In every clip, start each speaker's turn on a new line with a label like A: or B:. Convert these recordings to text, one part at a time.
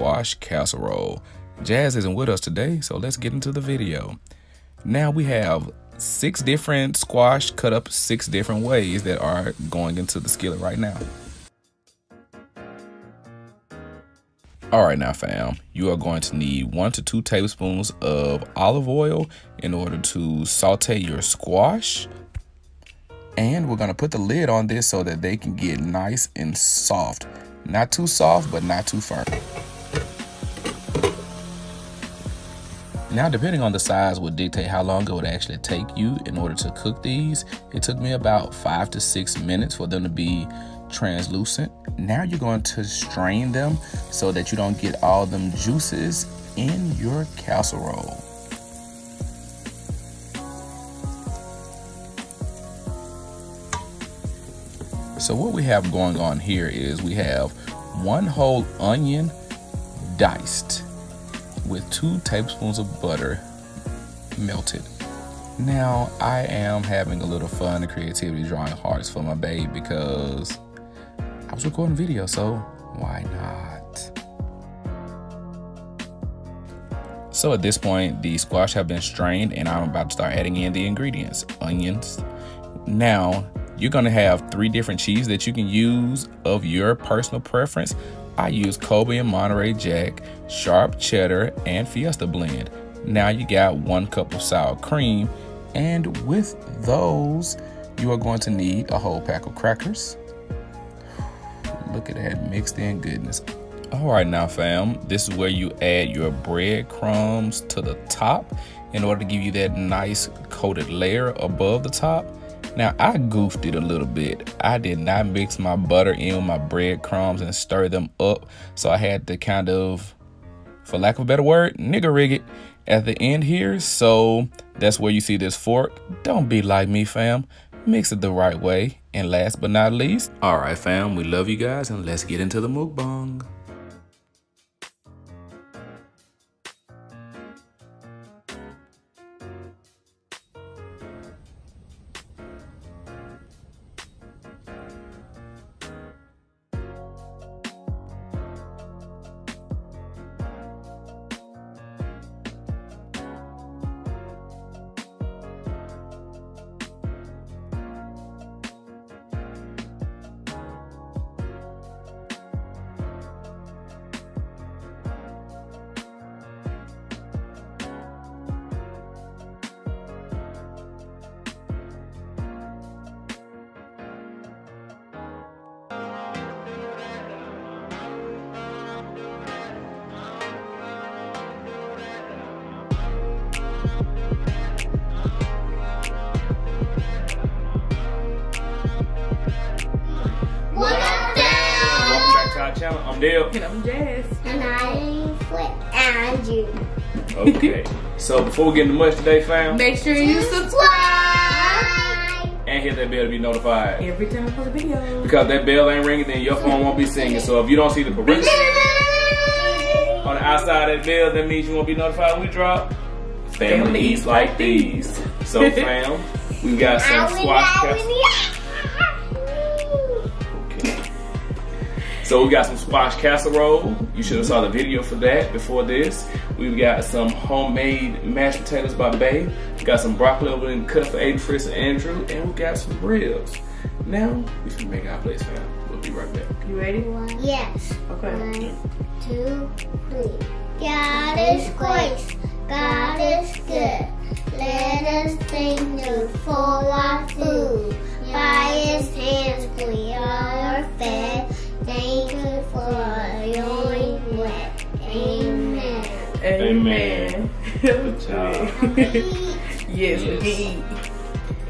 A: squash casserole. Jazz isn't with us today, so let's get into the video. Now we have six different squash cut up six different ways that are going into the skillet right now. All right now fam, you are going to need one to two tablespoons of olive oil in order to saute your squash. And we're gonna put the lid on this so that they can get nice and soft. Not too soft, but not too firm. Now, depending on the size would dictate how long it would actually take you in order to cook these. It took me about five to six minutes for them to be translucent. Now you're going to strain them so that you don't get all them juices in your casserole. So what we have going on here is we have one whole onion diced with two tablespoons of butter melted. Now I am having a little fun and creativity drawing hearts for my babe because I was recording video, so why not? So at this point, the squash have been strained and I'm about to start adding in the ingredients. Onions. Now, you're gonna have three different cheese that you can use of your personal preference. I use Colby and Monterey Jack, sharp cheddar, and Fiesta blend. Now you got one cup of sour cream, and with those, you are going to need a whole pack of crackers. Look at that mixed in goodness. All right now fam, this is where you add your breadcrumbs to the top in order to give you that nice coated layer above the top. Now I goofed it a little bit. I did not mix my butter in with my breadcrumbs and stir them up. So I had to kind of, for lack of a better word, nigger rig it at the end here. So that's where you see this fork. Don't be like me, fam. Mix it the right way. And last but not least, all right, fam, we love you guys and let's get into the mukbang.
B: Channel. I'm Dale.
C: And I'm Jazz.
D: And I'm Flip Andrew.
B: Okay. so before we get into much today, fam,
C: Make sure you subscribe
B: and hit that bell to be notified.
C: every time I post a video.
B: Because that bell ain't ringing, then your phone won't be singing. So if you don't see the parentheses on the outside of that bell, that means you won't be notified when we drop. Family eats like these. So fam, we got some squash casserole. So we got some squash casserole. You should have saw the video for that before this. We've got some homemade mashed potatoes by Bay. We got some broccoli over in cut for Aiden, Fritz, and Andrew. And we got some ribs. Now, we can make our place, fam. We'll be right back.
C: You ready? One?
D: Yes.
C: Okay.
D: One, two, three. God is grace.
B: Job.
C: yes, we can eat.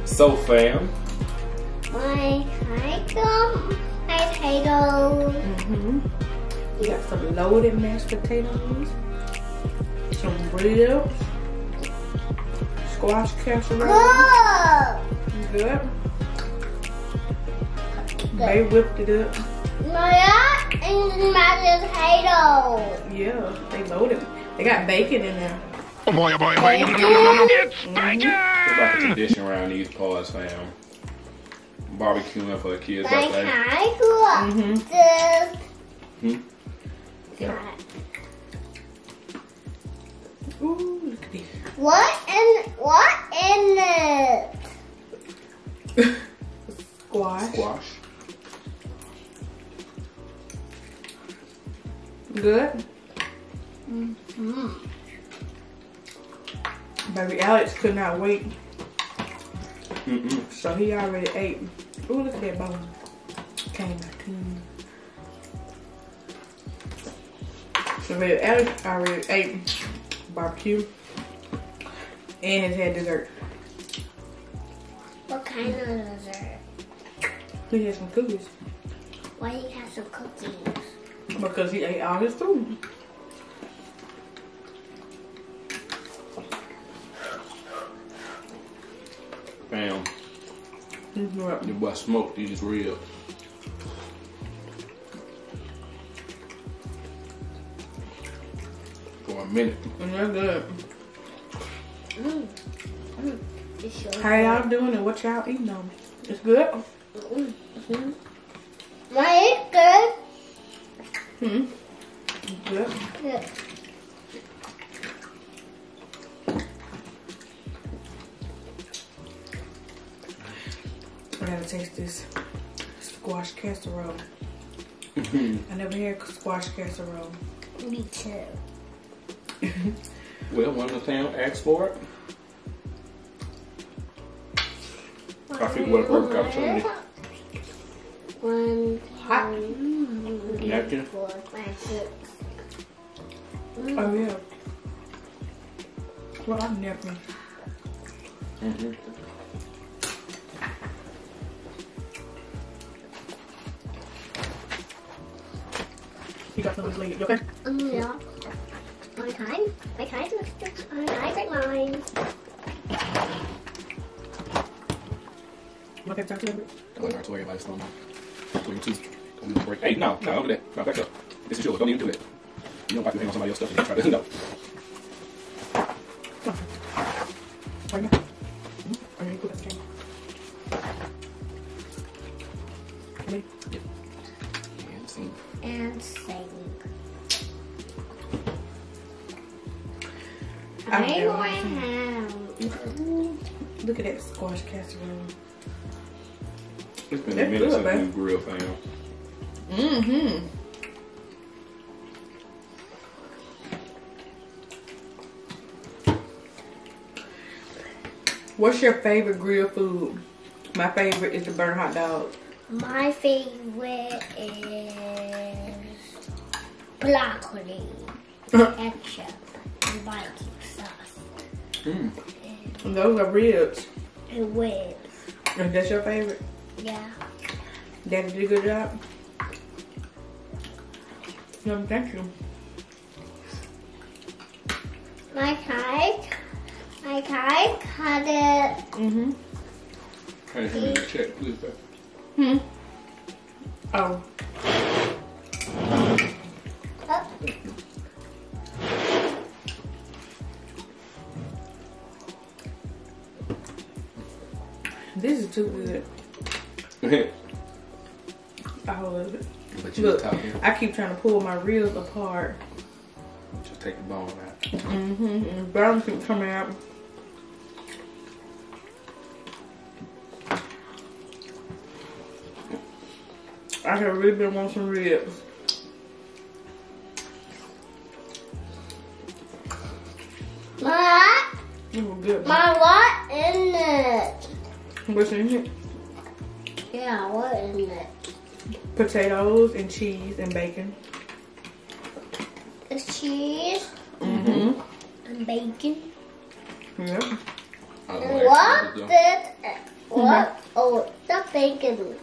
B: So, fam,
D: My item, potato.
C: Mm-hmm. We got some loaded mashed potatoes, some ribs, squash casserole.
D: Good.
C: Good. They whipped it up.
D: My and my potato.
C: Yeah, they loaded. They got bacon in there.
E: Oh boy, oh boy, oh boy. No, no, no, no, no. It's
B: What about the
E: bacon!
B: tradition around these parts, fam? Barbecuing for the kids'
D: My
B: birthday.
D: I grew up
C: Mm-hmm.
B: Hmm?
C: Yeah. Ooh, look at this.
D: What in what in it?
C: Squash.
A: Squash.
C: Good.
D: Mm.
C: Baby Alex could not wait,
A: Mm-mm.
C: so he already ate. Ooh, look at that bone. Came back clean. So baby Alex already ate barbecue and has had dessert.
D: What kind of dessert?
C: He had some cookies
D: Why he have some cookies?
C: because he ate all his food.
A: Bam.
C: Mhm.
A: Your boy smoked these ribs. For a minute.
C: And they're good.
D: Mm. Mm.
C: How y'all doing and what y'all eating on? It's good?
D: Mm. Mm. My good.
C: Hmm. It's good.
D: Good.
C: Taste this squash casserole. I never had squash casserole.
D: Me too.
A: Well, one of the town asked for it. I think what a perfect opportunity.
D: One, two,
A: Napkin.
D: four, five, six.
C: Oh yeah. Well, I'm never.
A: Mm-hmm.
C: You got something to leave. You okay?
D: Um, yeah. I tried. I tried to. I tried to mine.
C: You okay? Talk to you.
A: Don't let her to worry about it. Slow Between two. Don't do the break. Hey, no, no, over there. No, back up. This is yours. Don't even do it. You don't have to hang on somebody else's stuff and try to no.
C: Right now. Squash casserole.
A: It's been a minute
C: good,
A: since
C: man.
A: we grilled fam.
C: Mm-hmm. What's your favorite grill food? My favorite is the burnt hot dog.
D: My favorite is broccoli, ketchup, and barbecue sauce,
A: Mm.
C: And those are ribs.
D: And ribs.
C: And that's your favorite?
D: Yeah.
C: Daddy did a good job. No, thank you.
D: My kite, my kite cut it.
C: Mm-hmm.
A: Hey, hand me check, please.
C: Hmm. Oh. This is too good.
A: but
C: All of it.
A: you
C: Look,
A: talking.
C: I keep trying to pull my ribs apart.
A: Just take the bone out.
C: Mm-hmm. And bone keep coming out. I have really been wanting some ribs.
D: My,
C: They were good.
D: my what in it?
C: What's in it?
D: Yeah, what in it?
C: Potatoes and cheese and bacon.
D: It's cheese
C: Mm-hmm.
D: and bacon.
C: Yep.
A: I don't
D: And
A: like
D: what
A: it, though.
D: did, what, mm-hmm. oh, the bacon.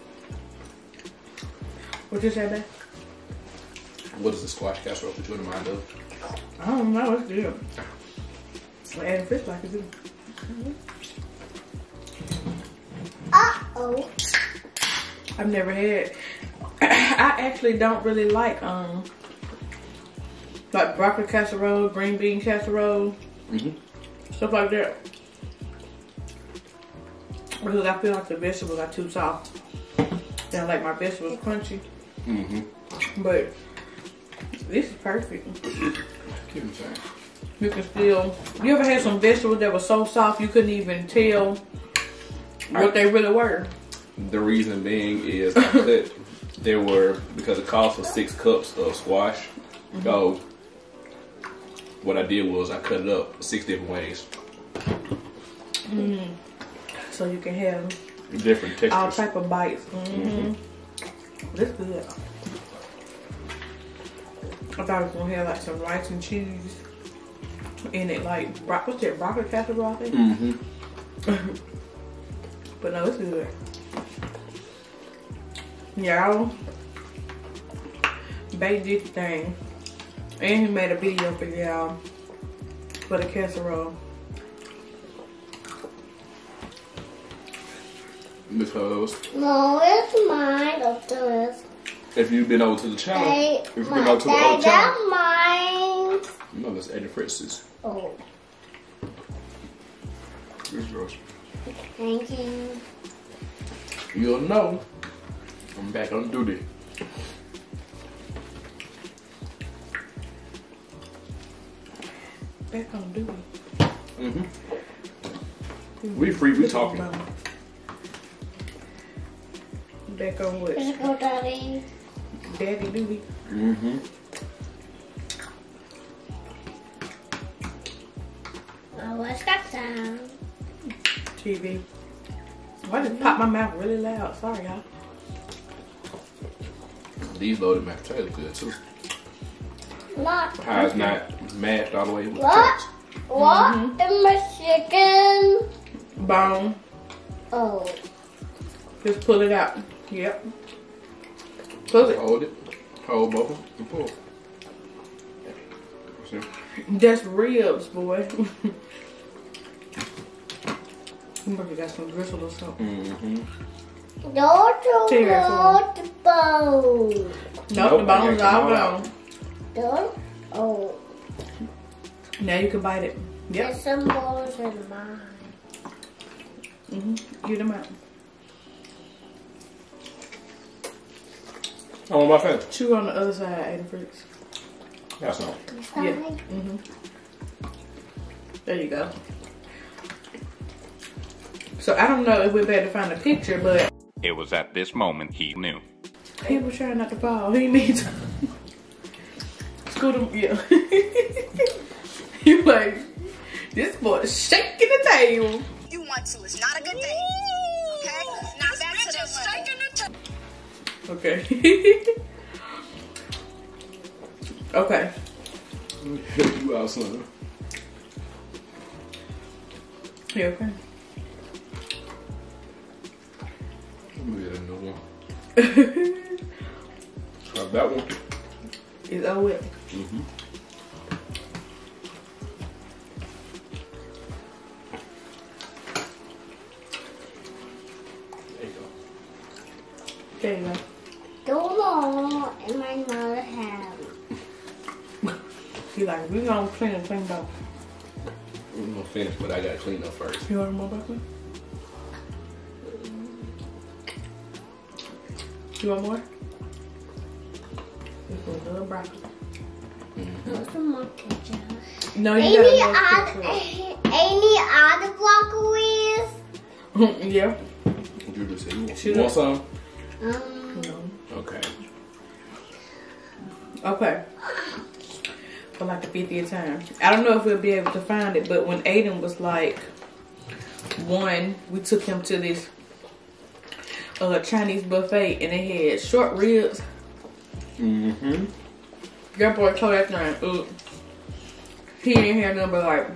C: What you say, babe?
A: What does the squash casserole put you in mind of?
C: I don't know. It's good. I added fish like it too.
D: Mm-hmm.
C: I've never had. I actually don't really like um like broccoli casserole, green bean casserole,
A: Mm-hmm.
C: stuff like that. Because I feel like the vegetables are too soft. And I like my vegetables crunchy.
A: Mm-hmm.
C: But this is perfect. You can still. You ever had some vegetables that were so soft you couldn't even tell what they really were?
A: The reason being is I cut, there were because it calls for six cups of squash. So what I did was I cut it up six different ways,
C: So you can have
A: different textures, all
C: type of bites. Mm-hmm. This good. I thought it was gonna have like some rice and cheese in it, like bro- what's that broccoli casserole? I think.
A: Mm-hmm.
C: But no, it's good. Y'all, Bay did the thing, and he made a video for y'all for the casserole.
A: Because
D: No, it's mine of this.
A: if you've been over to the channel,
D: They,
A: if you've been over to the
D: they,
A: other channel,
D: that's mine.
A: no, that's Eddie Fritz's.
D: Oh,
A: Here's yours.
D: Thank you.
A: You'll know. I'm back on duty.
C: Back on duty.
A: Mm-hmm. We free, we talking.
C: Back on what?
D: Let's go, Daddy.
C: Daddy duty.
A: Mm-hmm.
D: Oh, what's that sound?
C: TV. I just popped my mouth really loud. Sorry, y'all.
A: These loaded mashed potatoes good too.
D: Not
A: How it's not mashed all the way with
D: What?
A: the
D: what?
A: Mm-hmm.
D: In my chicken?
C: Bone.
D: Oh,
C: Just pull it out. Yep. Pull it.
A: Hold it. Hold both of them and pull. See?
C: That's ribs, boy. Somebody got some gristle or something.
A: Mm-hmm.
D: don't you want the bone?
C: Nope,
A: Nope,
C: the
A: I
C: bone's
A: got
C: all
A: them all
C: gone.
D: Don't? Oh,
C: Now you can bite it. Yep.
D: there's some bones in mine.
C: hmm Get them out.
A: I want my face.
C: Chew on the other side, Aiden Fritz.
A: That's not.
C: Yeah.
D: Fine.
C: hmm There you go. So I don't know if we're better to find a picture, but
F: It was at this moment he knew.
C: he was trying not to fall. He needs to scoot him. Yeah. you like this boy shaking the table.
G: you want to. It's not a good thing. Okay? Now back to the shaking.
C: Okay. okay.
A: you out, son.
C: You okay?
A: Let me get a new one. Try that one.
C: It's all wet.
A: Mm-hmm. There you go.
C: There you go.
D: Don't know in my mother hand.
C: He like, we gonna clean and clean up.
A: We're gonna finish, but I gotta clean up first.
C: You want more broccoli? You want more? This was a little broccoli.
D: What's the monkey jar?
C: No, you
D: Any
C: gotta
D: other,
C: make
D: any other broccolis?
C: it. yeah.
A: You just said you want, you want some?
D: Um,
C: No.
A: Okay.
C: Okay. For like the 50th time. I don't know if we'll be able to find it, but when Aiden was like one, we took him to this uh, Chinese buffet and they had short ribs.
A: Mm-hmm.
C: That boy told that thing up. He ain't had number like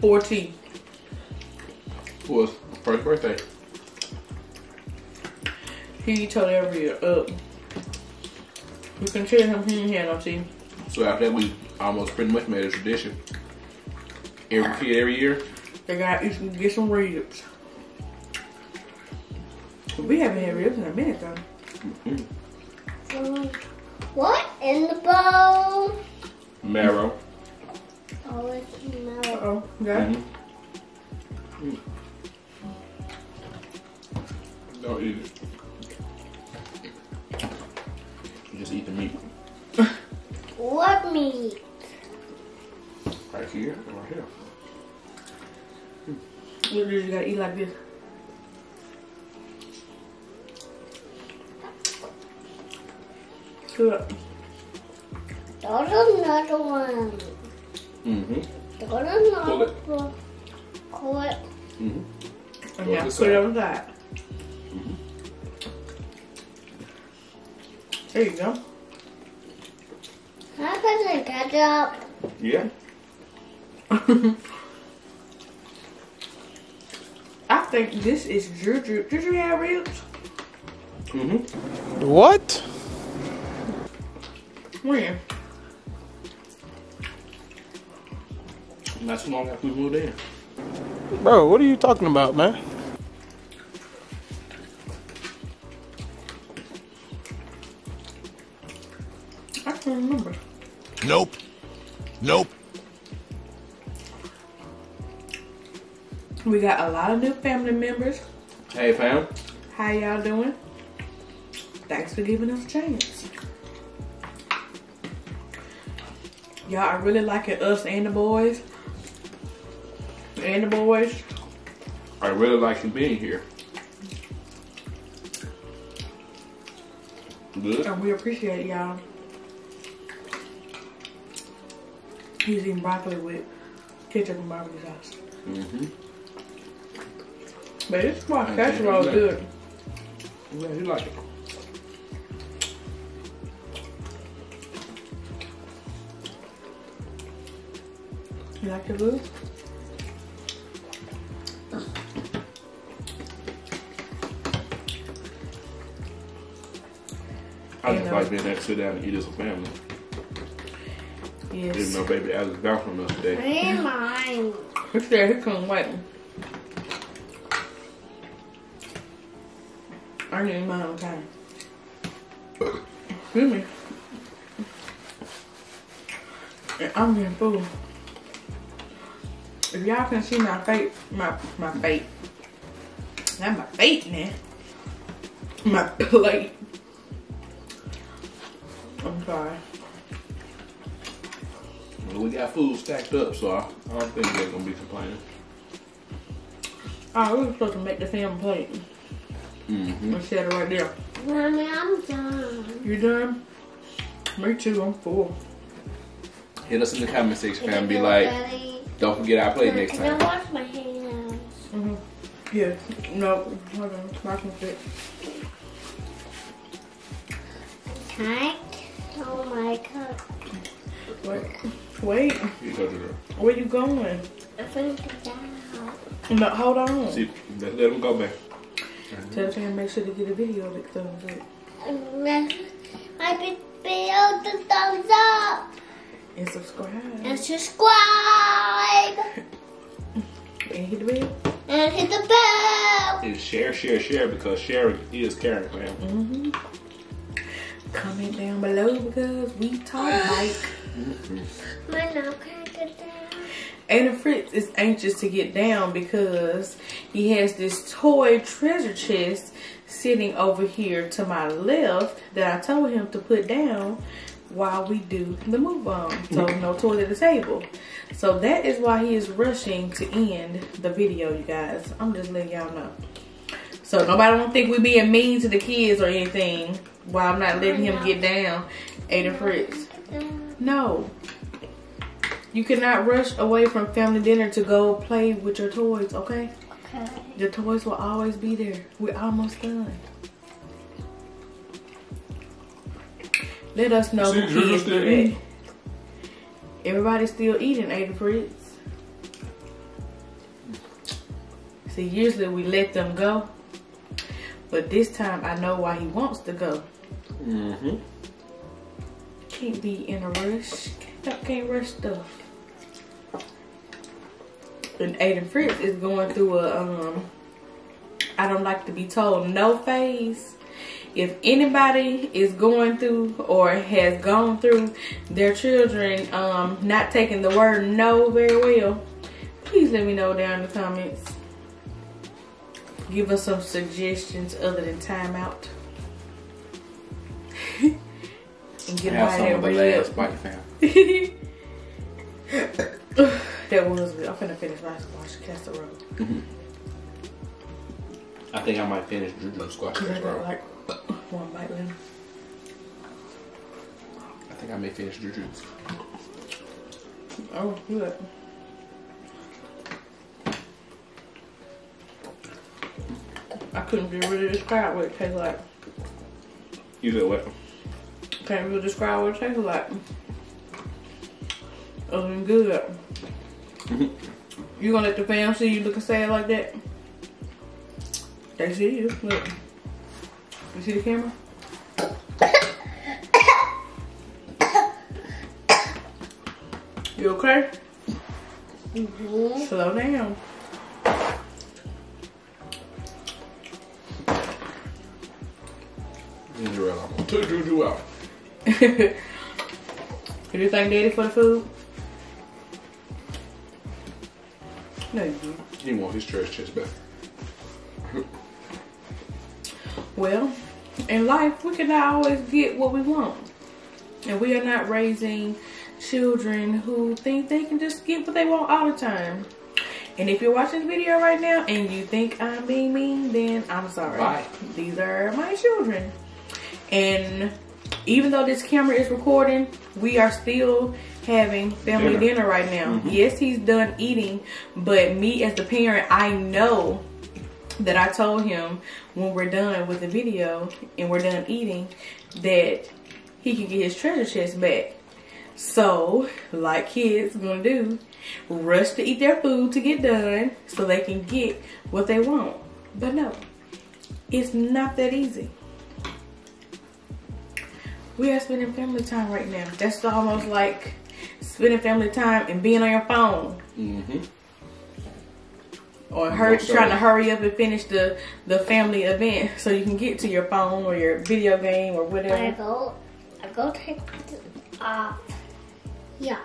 C: four teeth.
A: Was first birthday.
C: He told that rib up. You can tell him he ain't had no teeth.
A: So after that, we almost pretty much made a tradition. Every kid, every year.
C: They got to get some ribs. We haven't had ribs in a minute though.
D: um, what in the bowl?
A: Marrow.
D: Oh, it's
C: Uh oh, got it?
A: Mhm. Don't eat it. You just eat the meat.
D: What meat?
A: Right here, right here.
C: What is you gotta eat like this? Good.
D: There's another one.
A: Mm-hmm.
D: There's
A: Pull
D: another
A: it.
D: one. Pull it.
A: Mm-hmm.
C: And yeah,
A: this
C: put it
A: side.
C: on the side. There you go.
D: Can I put some ketchup?
A: Yeah.
C: I think this is Juju. Juju have ribs?
A: Mm-hmm.
H: What?
C: When?
A: Not too long after we moved in.
H: Bro, what are you talking about, man?
C: I can't remember.
I: Nope. Nope.
C: We got a lot of new family members.
A: Hey, fam.
C: How y'all doing? Thanks for giving us a chance. Y'all I really like it, us and the boys. And the boys.
A: I really like you being here. Good.
C: And we appreciate y'all. He's eating broccoli with ketchup and barbecue sauce.
A: Mm-hmm.
C: But this
A: Okay,
C: casserole good.
A: Yeah, you like it.
C: You like your food?
A: I just like being able to sit down and eat as a family. Even
C: Yes.
A: though baby Alex gone from us today.
D: Ain't mine.
C: He said he couldn't wait. I need mine on time. Excuse me. And I'm getting full. If y'all can see my face, my my face, not my face now, my plate. I'm sorry.
A: Well, we got food stacked up, so I, I don't think they're gonna be complaining.
C: Oh, we were supposed to make the same plate.
A: Mm-hmm.
C: I set it right there.
D: Mommy, I'm done.
C: You done? Me too, I'm full.
A: Hit us in the comment section,
D: Can
A: fam. Be like,
D: Daddy?
A: Don't forget our plate next
D: Can I wash my hands?
C: Mm-hmm. Yeah. No, hold on. I can fit.
D: Can Oh my god.
C: Wait. Wait.
A: You go to
C: Where you going?
D: I think it's out.
C: No, hold on.
A: see, let, let them go back.
C: Tell the fam make sure to get a video of it. Thumbs up.
D: My big bill the thumbs up
C: And subscribe.
D: and subscribe
C: And hit the bell.
D: and hit the bell.
A: And share, share, share because sharing is caring, fam.
C: Mm-hmm. Comment down below because we talk like.
D: My now can I get down?
C: Aiden Fritz is anxious to get down because he has this toy treasure chest sitting over here to my left that I told him to put down while we do the move on. So no toy at the table. So that is why he is rushing to end the video, you guys. I'm just letting y'all know. So nobody don't think we being mean to the kids or anything while I'm not letting him get down. Aiden Fritz. No. You cannot rush away from family dinner to go play with your toys, okay?
D: Okay.
C: The toys will always be there. We're almost done. Let us know
A: See,
C: who kids
A: still eating?
C: Everybody's still eating, Aiden Fritz. See, usually we let them go. But this time I know why he wants to go.
A: Mm-hmm.
C: Can't be in a rush. Can't, can't rush stuff. And Aiden Fritz is going through a um I don't like to be told no phase. If anybody is going through or has gone through their children um not taking the word no very well, please let me know down in the comments. Give us some suggestions other than timeout. and get
A: Have
C: right
A: some
C: there
A: of the last bite.
C: That was good. I'm finna finish my squash casserole.
A: I think I might finish Juju squash
C: Cause I got
A: casserole.
C: like one bite left.
A: I think I may finish Juju's.
C: Oh, good. I couldn't be really describe what it tastes like.
A: You said what?
C: Can't really describe what it tastes like. Other than good. Mm-hmm. You gonna let the fam see you looking sad like that? They see you. Look. You see the camera? You okay?
D: Mm-hmm.
C: Slow down.
A: Ginger ale. I'm gonna take Juju out.
C: Did you thank Daddy for the food? No, you didn't.
A: He want his trash chest back.
C: Well, in life, we cannot always get what we want. And we are not raising children who think they can just get what they want all the time. And if you're watching this video right now and you think I'm being mean, then I'm sorry. These are my children. And even though this camera is recording, we are still having family
A: Dinner.
C: dinner, right now. Mm-hmm. Yes, he's done eating, but me as the parent, I know that I told him when we're done with the video and we're done eating that he can get his treasure chest back. So, like kids gonna do, rush to eat their food to get done so they can get what they want. But no, it's not that easy. We are spending family time right now. That's almost like spending family time and being on your phone
A: Mm-hmm.
C: Or hur-
A: Most
C: trying to hurry up and finish the the family event so you can get to your phone or your video game or whatever.
D: I
C: whatever.
D: go, I go take this off. Uh, yeah.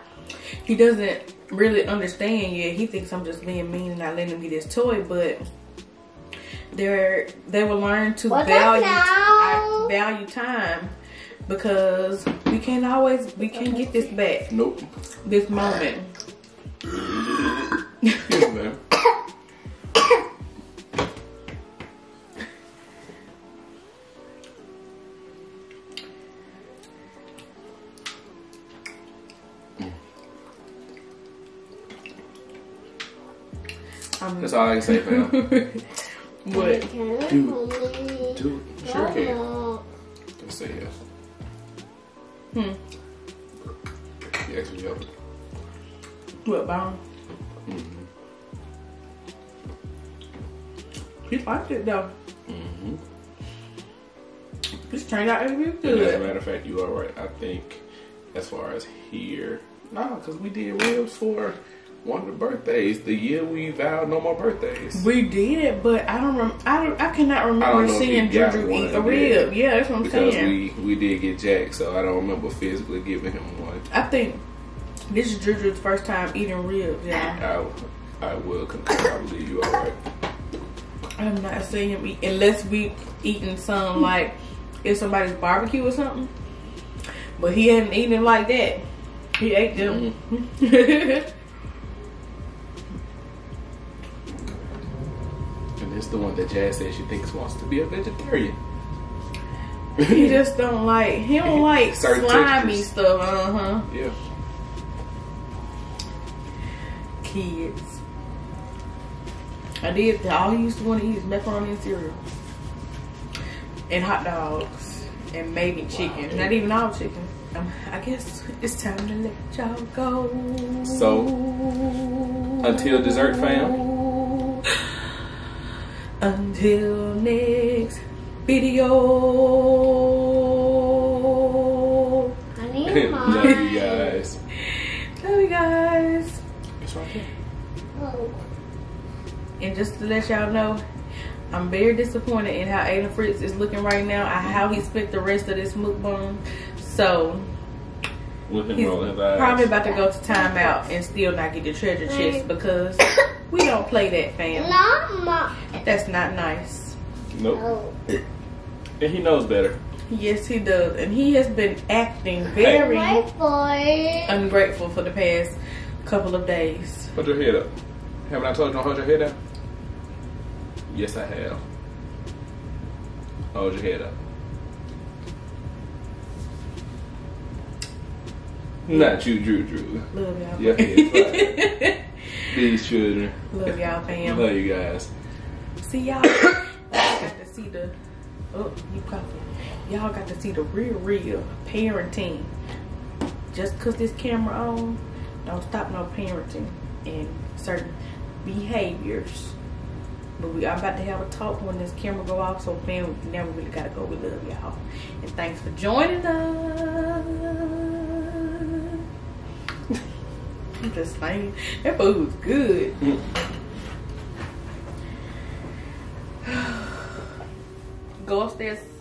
C: He doesn't really understand yet. He thinks I'm just being mean and not letting him get his toy, but they're they will learn to
D: What's
C: value? I value time because we can't always we can't get this back
A: Nope.
C: this moment. Um,
A: That's all I can say, fam.
C: but
D: Can I
A: Dude.
D: only
A: Dude, sure can.
D: go
A: Let's say yes.
C: hmm,
A: Yes, we have.
C: what bomb?
A: Mm-hmm.
C: He liked it though.
A: Mm-hmm.
C: This turned out to be
A: As a matter of fact, you are right. I think as far as here, nah, because we did ribs for one of the birthdays. The year we vowed no more birthdays.
C: We did it, but I don't. Rem- I don't. I cannot remember
A: if
C: seeing Juju eat a rib. Yeah, that's what I'm
A: Because
C: saying.
A: we, we did get Jack, so I don't remember physically giving him one.
C: I think this is Juju's first time eating ribs. Yeah,
A: I, I will concur. I believe you are right.
C: I'm not seeing him eat unless we eating some like if somebody's barbecue or something. But he hadn't eaten like that. He ate them.
A: Mm-hmm. the one that Jazz says she thinks wants to be a vegetarian.
C: he just don't like. He don't like
A: Certain
C: slimy
A: textures.
C: stuff. Uh huh.
A: Yeah.
C: kids. I did. All he used to want to eat is macaroni and cereal, and hot dogs, and maybe chicken. Not even all chicken. Um, I guess it's time to let y'all go.
A: So, until dessert, fam?
C: Until next video.
D: I need
A: Love you guys.
C: Love you guys.
A: It's right here.
D: Oh,
C: And just to let y'all know, I'm very disappointed in how Aiden Fritz is looking right now, and how he spent the rest of this mukbang. So
A: With him
C: he's
A: rolling his eyes.
C: probably about to go to timeout and still not get the treasure chest because we don't play that, fam.
D: Mama.
C: That's not nice.
A: Nope.
D: Oh.
A: And he knows better.
C: Yes, he does, and he has been acting very
D: My
C: ungrateful for the past couple of days.
A: Hold your head up. Haven't I told you to hold your head up? Yes, I have. Hold your head up. Not you, Drew, Drew.
C: Love y'all.
A: Your head's. These children.
C: Love y'all, fam.
A: Love you guys.
C: See y'all. y'all got to see the. Oh, you coughing. Y'all got to see the real, real parenting. Just cause this camera on, don't stop no parenting and certain behaviors. But we are about to have a talk when this camera go off, so fam, we never really gotta go. We love y'all, and thanks for joining us. I'm just saying, that food was good. Go upstairs